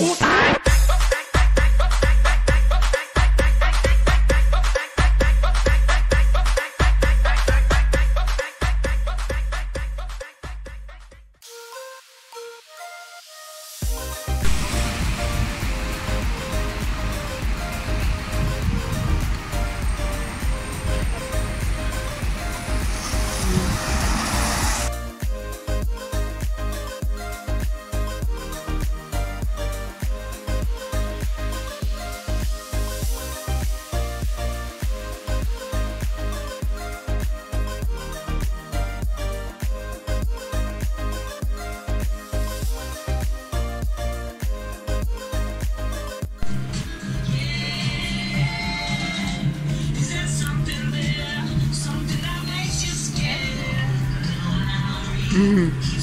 puta. Dudes.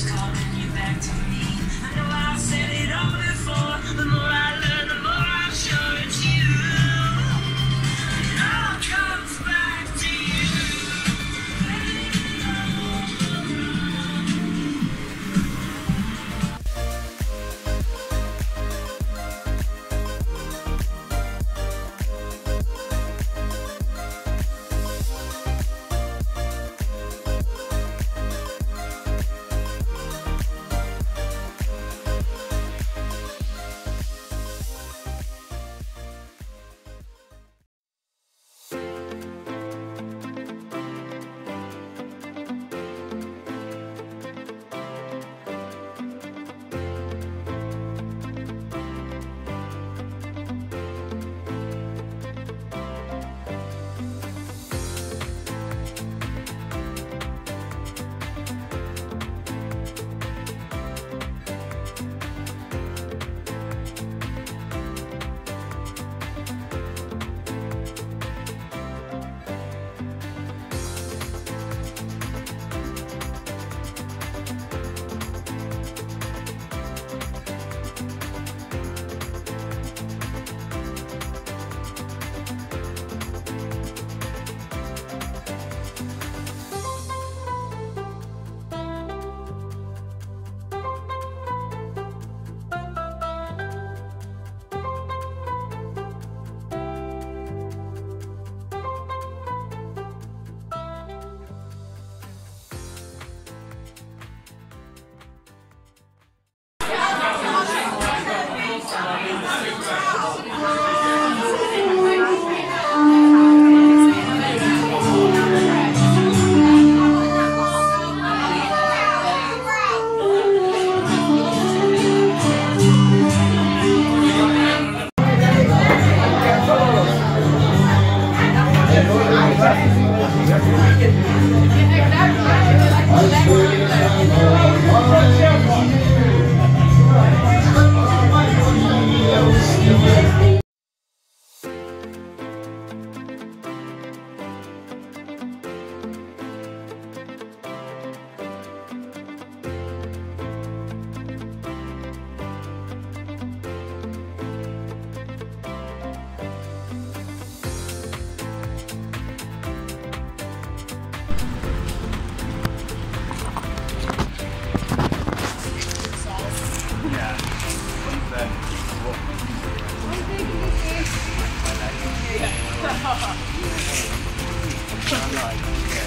Yeah.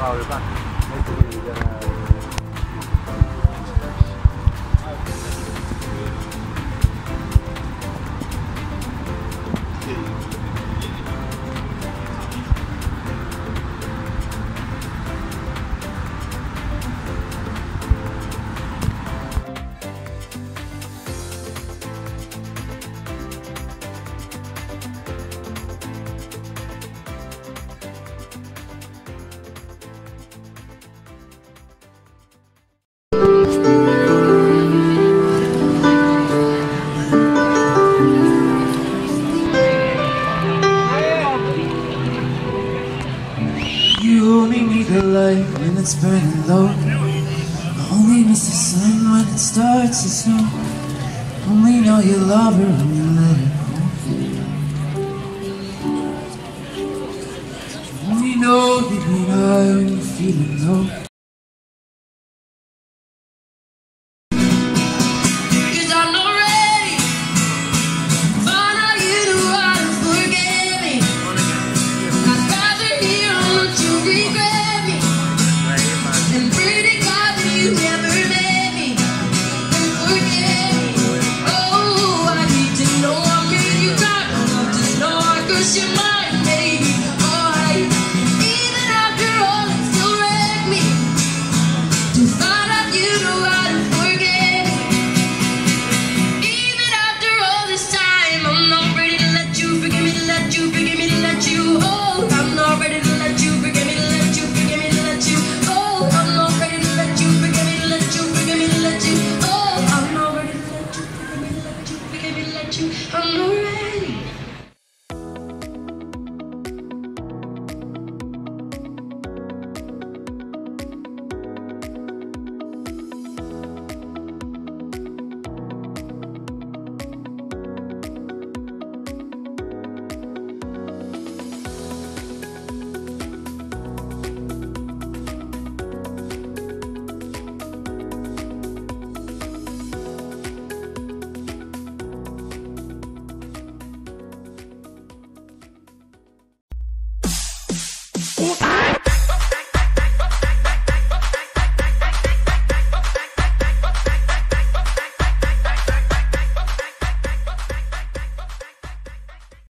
好的，饭，那自己一个。It's burning low. I only miss the sun when it starts to snow. Only know you love her when you let her go. Only know that when you're feeling low.